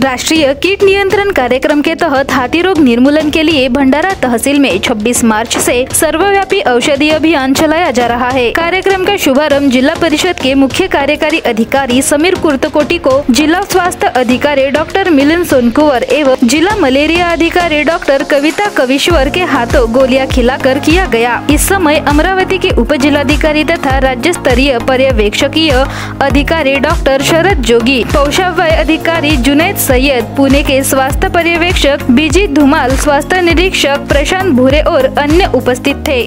राष्ट्रीय कीट नियंत्रण कार्यक्रम के तहत हाथी रोग निर्मूलन के लिए भंडारा तहसील में 26 मार्च से सर्वव्यापी औषधि अभियान चलाया जा रहा है। कार्यक्रम का शुभारंभ जिला परिषद के मुख्य कार्यकारी अधिकारी समीर कुर्तकोटी को जिला स्वास्थ्य अधिकारी डॉक्टर मिलिंद सोनकुवर एवं जिला मलेरिया अधिकारी डॉक्टर कविता कविश्वर के हाथों गोलियाँ खिलाकर किया गया। इस समय अमरावती के उप जिलाधिकारी तथा राज्य स्तरीय पर्यवेक्षकीय अधिकारी डॉक्टर शरद जोगी पौषाव्य अधिकारी जुनैद सैयद, पुणे के स्वास्थ्य पर्यवेक्षक बीजी धुमाल, स्वास्थ्य निरीक्षक प्रशांत भूरे और अन्य उपस्थित थे।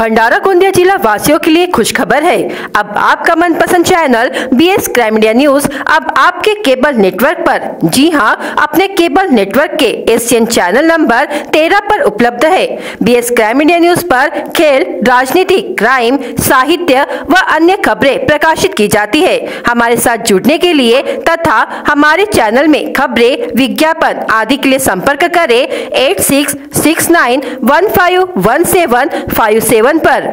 भंडारा गोंदिया जिला वासियों के लिए खुश खबर है। अब आपका मनपसंद channel B S crime India news अब आपके केबल नेटवर्क पर। जी हाँ, अपने केबल नेटवर्क के एशियन चैनल नंबर 13 पर उपलब्ध है। B S crime India news पर खेल, राजनीति क्राइम साहित्य व अन्य खबरें प्रकाशित की जाती है। हमारे साथ जुड़ने के लिए तथा हमारे चैनल में खबरें, विज्ञापन आदि के लिए संपर्क करें। Eight six six nine one five one seven five seven पर।